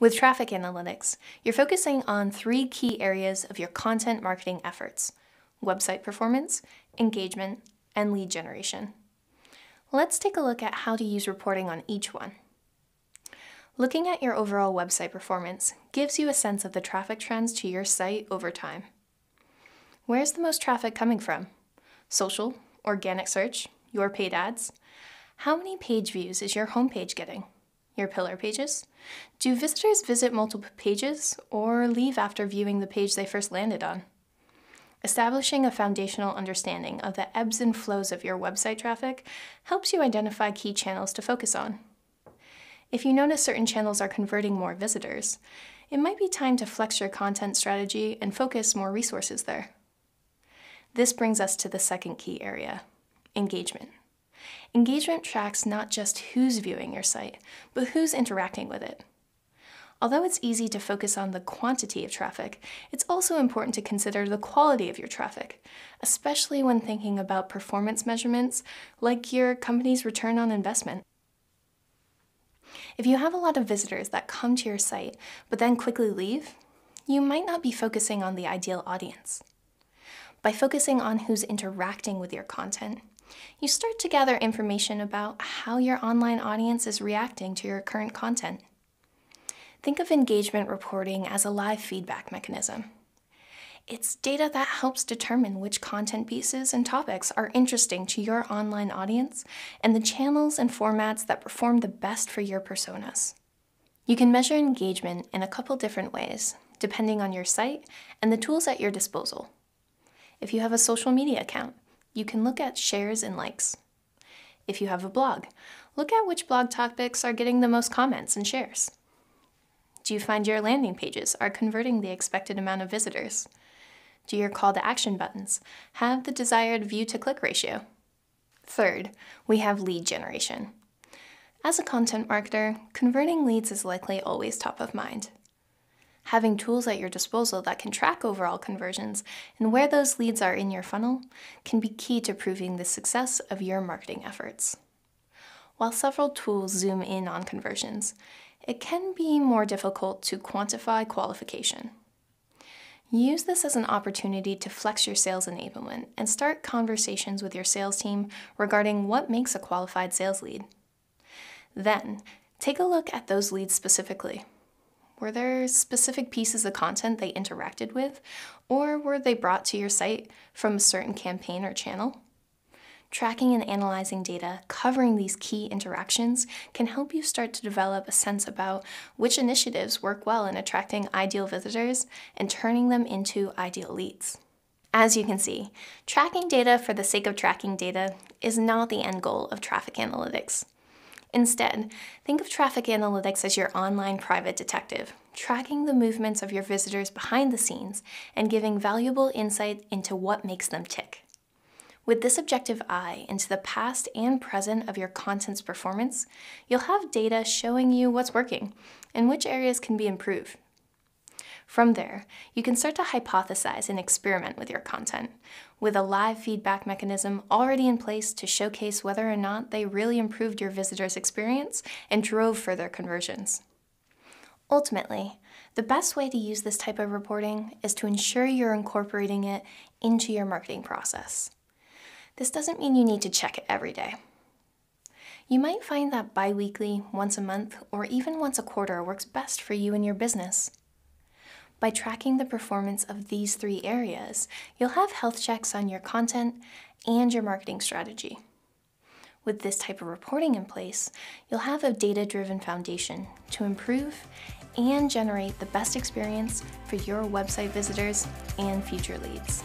With traffic analytics, you're focusing on three key areas of your content marketing efforts website performance, engagement, and lead generation. Let's take a look at how to use reporting on each one. Looking at your overall website performance gives you a sense of the traffic trends to your site over time. Where's the most traffic coming from? Social, organic search, your paid ads? How many page views is your homepage getting? Your pillar pages? Do visitors visit multiple pages or leave after viewing the page they first landed on? Establishing a foundational understanding of the ebbs and flows of your website traffic helps you identify key channels to focus on. If you notice certain channels are converting more visitors, it might be time to flex your content strategy and focus more resources there. This brings us to the second key area, engagement. Engagement tracks not just who's viewing your site, but who's interacting with it. Although it's easy to focus on the quantity of traffic, it's also important to consider the quality of your traffic, especially when thinking about performance measurements like your company's return on investment. If you have a lot of visitors that come to your site but then quickly leave, you might not be focusing on the ideal audience. By focusing on who's interacting with your content, you start to gather information about how your online audience is reacting to your current content. Think of engagement reporting as a live feedback mechanism. It's data that helps determine which content pieces and topics are interesting to your online audience and the channels and formats that perform the best for your personas. You can measure engagement in a couple different ways, depending on your site and the tools at your disposal. If you have a social media account, you can look at shares and likes. If you have a blog, look at which blog topics are getting the most comments and shares. Do you find your landing pages are converting the expected amount of visitors? Do your call to action buttons have the desired view to click ratio? Third, we have lead generation. As a content marketer, converting leads is likely always top of mind. Having tools at your disposal that can track overall conversions and where those leads are in your funnel can be key to proving the success of your marketing efforts. While several tools zoom in on conversions, it can be more difficult to quantify qualification. Use this as an opportunity to flex your sales enablement and start conversations with your sales team regarding what makes a qualified sales lead. Then, take a look at those leads specifically. Were there specific pieces of content they interacted with, or were they brought to your site from a certain campaign or channel? Tracking and analyzing data covering these key interactions can help you start to develop a sense about which initiatives work well in attracting ideal visitors and turning them into ideal leads. As you can see, tracking data for the sake of tracking data is not the end goal of traffic analytics. Instead, think of traffic analytics as your online private detective, tracking the movements of your visitors behind the scenes and giving valuable insight into what makes them tick. With this objective eye into the past and present of your content's performance, you'll have data showing you what's working and which areas can be improved. From there, you can start to hypothesize and experiment with your content, with a live feedback mechanism already in place to showcase whether or not they really improved your visitor's experience and drove further conversions. Ultimately, the best way to use this type of reporting is to ensure you're incorporating it into your marketing process. This doesn't mean you need to check it every day. You might find that bi-weekly, once a month, or even once a quarter works best for you and your business. By tracking the performance of these three areas, you'll have health checks on your content and your marketing strategy. With this type of reporting in place, you'll have a data-driven foundation to improve and generate the best experience for your website visitors and future leads.